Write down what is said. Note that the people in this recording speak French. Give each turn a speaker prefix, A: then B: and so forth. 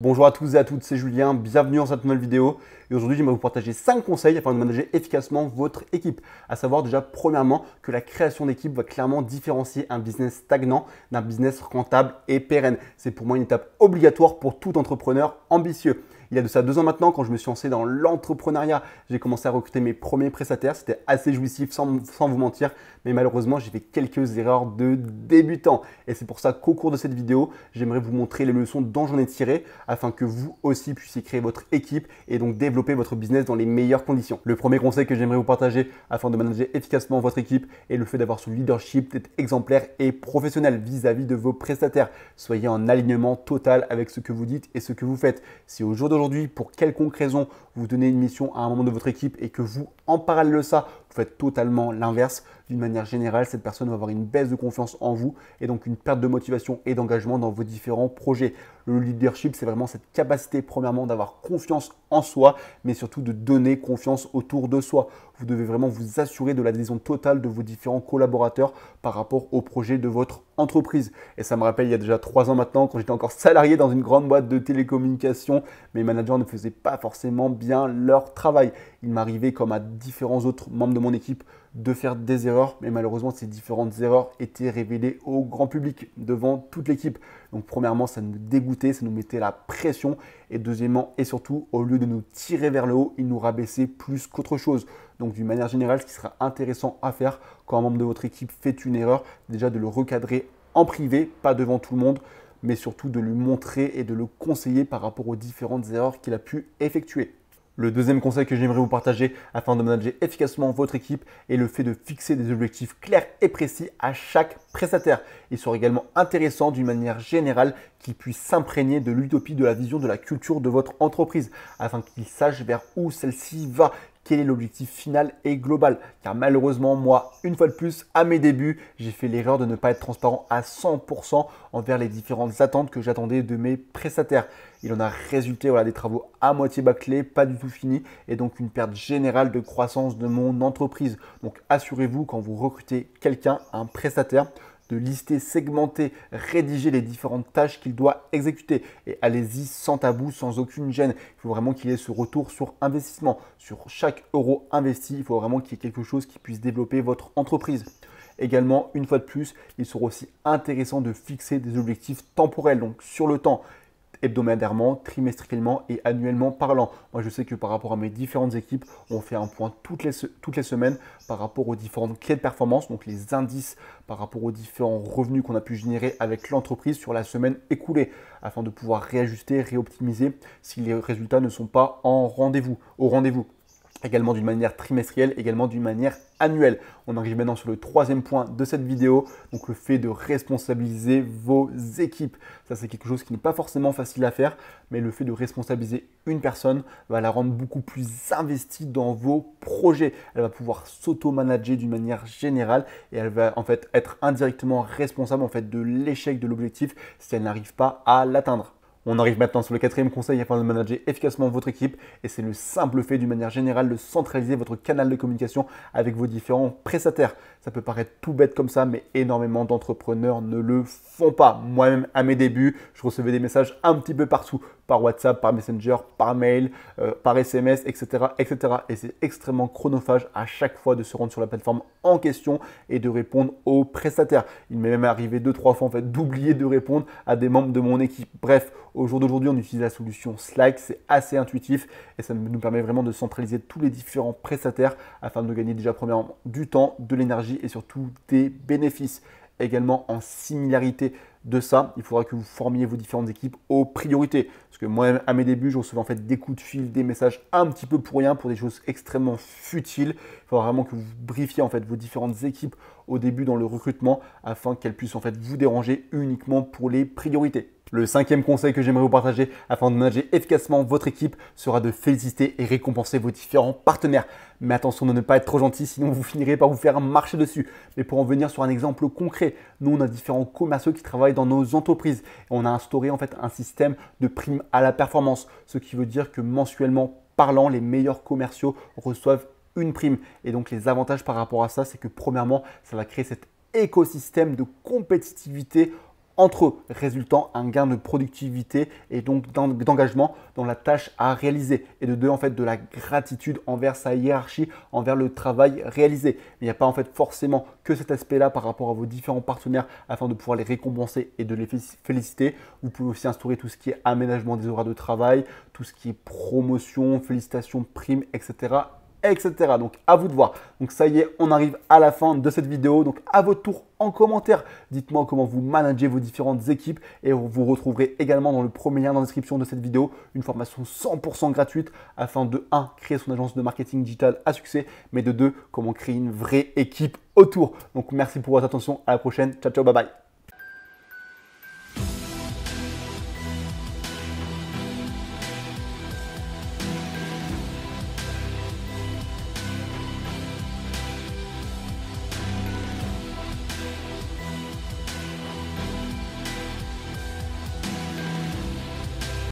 A: Bonjour à tous et à toutes, c'est Julien, bienvenue dans cette nouvelle vidéo. Et aujourd'hui, j'aimerais vous partager 5 conseils afin de manager efficacement votre équipe. À savoir déjà, premièrement, que la création d'équipe va clairement différencier un business stagnant d'un business rentable et pérenne. C'est pour moi une étape obligatoire pour tout entrepreneur ambitieux. Il y a de ça deux ans maintenant, quand je me suis lancé dans l'entrepreneuriat, j'ai commencé à recruter mes premiers prestataires. C'était assez jouissif, sans, vous mentir, mais malheureusement, j'ai fait quelques erreurs de débutant. Et c'est pour ça qu'au cours de cette vidéo, j'aimerais vous montrer les leçons dont j'en ai tiré afin que vous aussi puissiez créer votre équipe et donc développer votre business dans les meilleures conditions. Le premier conseil que j'aimerais vous partager afin de manager efficacement votre équipe est le fait d'avoir ce leadership, d'être exemplaire et professionnel vis-à-vis -vis de vos prestataires. Soyez en alignement total avec ce que vous dites et ce que vous faites. Si au jour pour quelconque raison, vous donnez une mission à un membre de votre équipe et que vous, en de ça, faites totalement l'inverse, d'une manière générale, cette personne va avoir une baisse de confiance en vous et donc une perte de motivation et d'engagement dans vos différents projets. Le leadership, c'est vraiment cette capacité, premièrement, d'avoir confiance en soi, mais surtout de donner confiance autour de soi. Vous devez vraiment vous assurer de l'adhésion totale de vos différents collaborateurs par rapport au projet de votre entreprise. Et ça me rappelle il y a déjà trois ans maintenant, quand j'étais encore salarié dans une grande boîte de télécommunications, mes managers ne faisaient pas forcément bien leur travail. Il m'arrivait, comme à différents autres membres de mon équipe, de faire des erreurs, mais malheureusement, ces différentes erreurs étaient révélées au grand public, devant toute l'équipe. Donc, premièrement, ça nous dégoûtait, ça nous mettait la pression. Et deuxièmement, et surtout, au lieu de nous tirer vers le haut, il nous rabaissait plus qu'autre chose. Donc, d'une manière générale, ce qui sera intéressant à faire quand un membre de votre équipe fait une erreur, déjà de le recadrer en privé, pas devant tout le monde, mais surtout de lui montrer et de le conseiller par rapport aux différentes erreurs qu'il a pu effectuer. Le deuxième conseil que j'aimerais vous partager afin de manager efficacement votre équipe est le fait de fixer des objectifs clairs et précis à chaque prestataire. Il sera également intéressant d'une manière générale qu'il puisse s'imprégner de l'utopie, de la vision, de la culture de votre entreprise afin qu'il sache vers où celle-ci va, quel est l'objectif final et global. Car malheureusement, moi, une fois de plus, à mes débuts, j'ai fait l'erreur de ne pas être transparent à 100% envers les différentes attentes que j'attendais de mes prestataires. Il en a résulté voilà, des travaux à moitié bâclés, pas du tout finis, et donc une perte générale de croissance de mon entreprise. Donc assurez-vous quand vous recrutez quelqu'un, un prestataire, de lister, segmenter, rédiger les différentes tâches qu'il doit exécuter. Et allez-y sans tabou, sans aucune gêne. Il faut vraiment qu'il ait ce retour sur investissement. Sur chaque euro investi, il faut vraiment qu'il y ait quelque chose qui puisse développer votre entreprise. Également, une fois de plus, il sera aussi intéressant de fixer des objectifs temporels, donc sur le temps hebdomadairement, trimestriellement et annuellement parlant. Moi, je sais que par rapport à mes différentes équipes, on fait un point toutes les, toutes les semaines par rapport aux différentes clés de performance, donc les indices par rapport aux différents revenus qu'on a pu générer avec l'entreprise sur la semaine écoulée, afin de pouvoir réajuster, réoptimiser si les résultats ne sont pas en rendez-vous, au rendez-vous également d'une manière trimestrielle, également d'une manière annuelle. On arrive maintenant sur le troisième point de cette vidéo, donc le fait de responsabiliser vos équipes. Ça c'est quelque chose qui n'est pas forcément facile à faire, mais le fait de responsabiliser une personne va la rendre beaucoup plus investie dans vos projets. Elle va pouvoir s'auto-manager d'une manière générale et elle va en fait être indirectement responsable en fait de l'échec de l'objectif si elle n'arrive pas à l'atteindre. On arrive maintenant sur le quatrième conseil afin de manager efficacement votre équipe et c'est le simple fait d'une manière générale de centraliser votre canal de communication avec vos différents prestataires. Ça peut paraître tout bête comme ça, mais énormément d'entrepreneurs ne le font pas. Moi-même, à mes débuts, je recevais des messages un petit peu partout, par WhatsApp, par Messenger, par mail, euh, par SMS, etc., etc. Et c'est extrêmement chronophage à chaque fois de se rendre sur la plateforme en question et de répondre aux prestataires. Il m'est même arrivé deux, trois fois en fait d'oublier de répondre à des membres de mon équipe. Bref, au jour d'aujourd'hui, on utilise la solution Slack, c'est assez intuitif et ça nous permet vraiment de centraliser tous les différents prestataires afin de gagner déjà premièrement du temps, de l'énergie et surtout des bénéfices. Également en similarité de ça, il faudra que vous formiez vos différentes équipes aux priorités. Parce que moi, à mes débuts, je recevais en fait des coups de fil, des messages un petit peu pour rien, pour des choses extrêmement futiles. Il faudra vraiment que vous briefiez en fait vos différentes équipes au début dans le recrutement afin qu'elles puissent en fait vous déranger uniquement pour les priorités. Le cinquième conseil que j'aimerais vous partager afin de manager efficacement votre équipe sera de féliciter et récompenser vos différents partenaires. Mais attention de ne pas être trop gentil, sinon vous finirez par vous faire marcher dessus. Mais pour en venir sur un exemple concret, nous on a différents commerciaux qui travaillent dans nos entreprises. Et on a instauré en fait un système de primes à la performance, ce qui veut dire que mensuellement parlant, les meilleurs commerciaux reçoivent une prime. Et donc les avantages par rapport à ça, c'est que premièrement, ça va créer cet écosystème de compétitivité entre résultant un gain de productivité et donc d'engagement dans la tâche à réaliser. Et de deux, en fait, de la gratitude envers sa hiérarchie, envers le travail réalisé. il n'y a pas en fait forcément que cet aspect-là par rapport à vos différents partenaires afin de pouvoir les récompenser et de les féliciter. Vous pouvez aussi instaurer tout ce qui est aménagement des horaires de travail, tout ce qui est promotion, félicitations, primes, etc etc. Donc à vous de voir. Donc ça y est, on arrive à la fin de cette vidéo. Donc à votre tour en commentaire, dites-moi comment vous managez vos différentes équipes et vous retrouverez également dans le premier lien dans la description de cette vidéo une formation 100% gratuite afin de 1. créer son agence de marketing digital à succès, mais de 2. comment créer une vraie équipe autour. Donc merci pour votre attention, à la prochaine. Ciao ciao, bye bye.